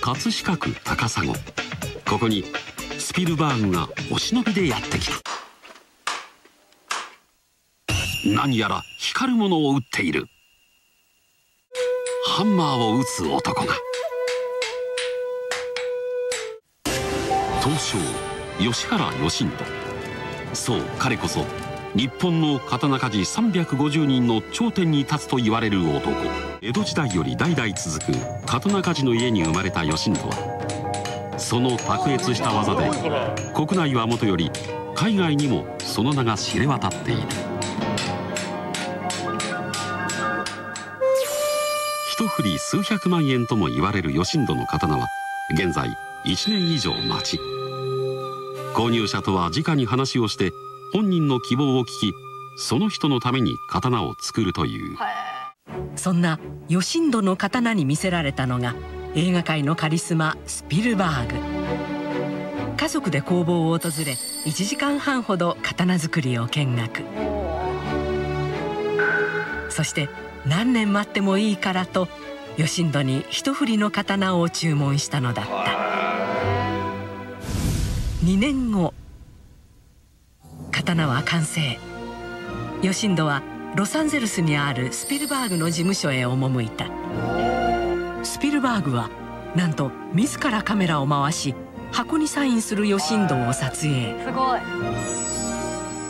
葛飾区高砂。ここにスピルバーグがお忍びでやってきた。何やら光るものを撃っている。ハンマーを撃つ男が。東証吉原義人。そう彼こそ日本の刀鍛冶350人の頂点に立つと言われる男。江戸時代より代々続く刀鍛冶の家に生まれた義人はその卓越した技で国内はもとより海外にもその名が知れ渡っている。一振り数百万円とも言われる義人の刀は現在1年以上待ち。購入者とは直に話をして本人の希望を聞きその人のために刀を作るという。そんなヨシンドの刀に魅せられたのが映画界のカリスマスピルバーグ。家族で工房を訪れ1時間半ほど刀作りを見学。そして何年待ってもいいからとヨシンドに一振りの刀を注文したのだった。2年後刀は完成。ヨシンドはロサンゼルスにあるスピルバーグの事務所へ赴いた。スピルバーグはなんと自らカメラを回し箱にサインするヨシンドを撮影。すごい。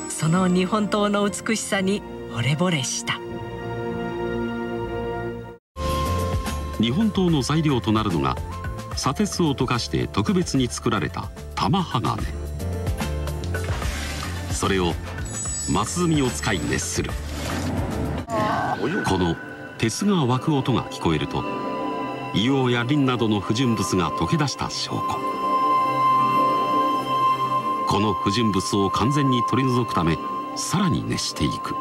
その日本刀の美しさに惚れ惚れした。日本刀の材料となるのが砂鉄を溶かして特別に作られた玉鋼それを松炭を使い熱する。この鉄が湧く音が聞こえると硫黄やリンなどの不純物が溶け出した証拠。この不純物を完全に取り除くためさらに熱していく。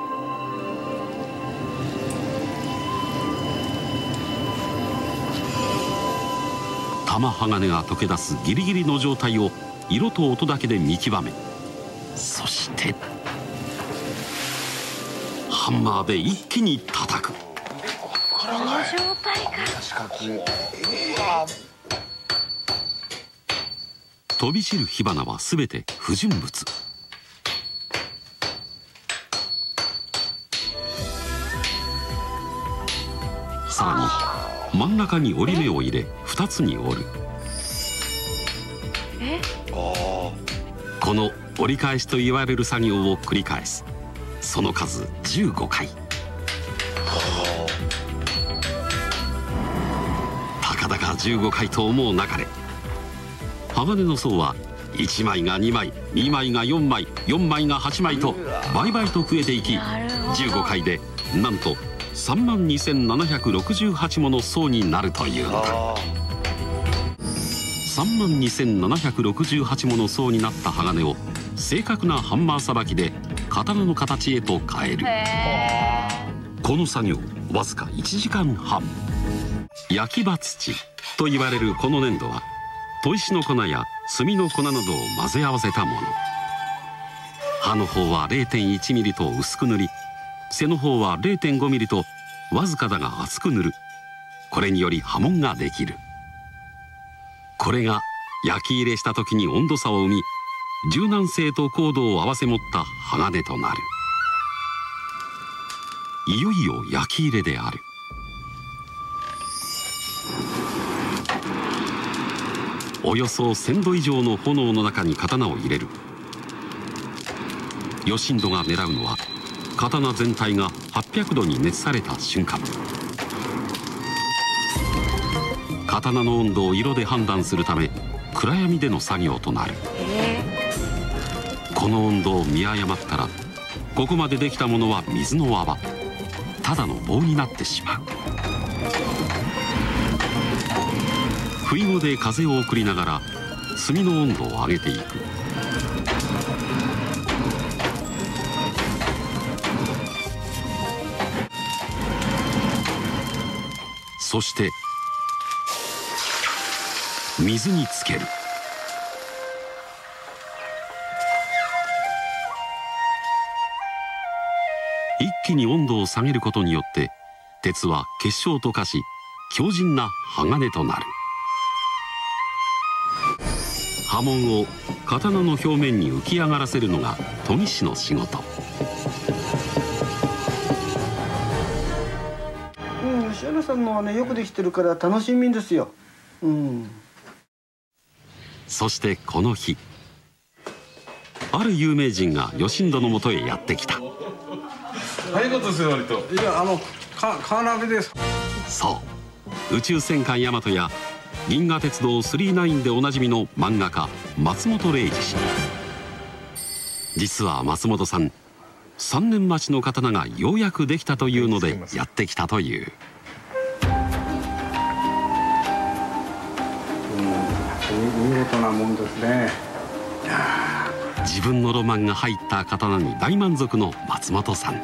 玉鋼が溶け出すギリギリの状態を色と音だけで見極めそしてハンマーで一気に叩く。この状態か飛び散る火花は全て不純物。さらに真ん中に折り目を入れ2つに折る。この折り返しと言われる作業を繰り返す。その数15回。たかだか15回と思う中で鋼の層は1枚が2枚2枚が4枚4枚が8枚と倍々と増えていき15回でなんと3万2768もの層になるというのだ。3万2768もの層になった鋼を正確なハンマーさばきで刀の形へと変える。この作業わずか1時間半。焼き場土と言われるこの粘土は砥石の粉や炭の粉などを混ぜ合わせたもの。刃の方は0.1ミリと薄く塗り背の方は0.5ミリとわずかだが厚く塗る。これにより刃文ができるこれが焼き入れした時に温度差を生み柔軟性と高度を合わせ持った鋼となる。いよいよ焼き入れである。およそ1,000度以上の炎の中に刀を入れる。吉人が狙うのは刀全体が800度に熱された瞬間。刀の温度を色で判断するため暗闇での作業となる。この温度を見誤ったらここまでできたものは水の泡ただの棒になってしまう。不意語で風を送りながら炭の温度を上げていく。そして水につける。一気に温度を下げることによって鉄は結晶と化し強靭な鋼となる。刃文を刀の表面に浮き上がらせるのが研ぎ師の仕事。うん吉原さんのはねよくできてるから楽しみですよ。うん。そしてこの日ある有名人が吉野のもとへやってきた。早かったですよ割と。いやあのカカーナビです。そう宇宙戦艦ヤマトや銀河鉄道999でおなじみの漫画家松本零士氏。実は松本さん3年待ちの刀がようやくできたというのでやってきたという見事なもんですね。自分のロマンが入った刀に大満足の松本さん。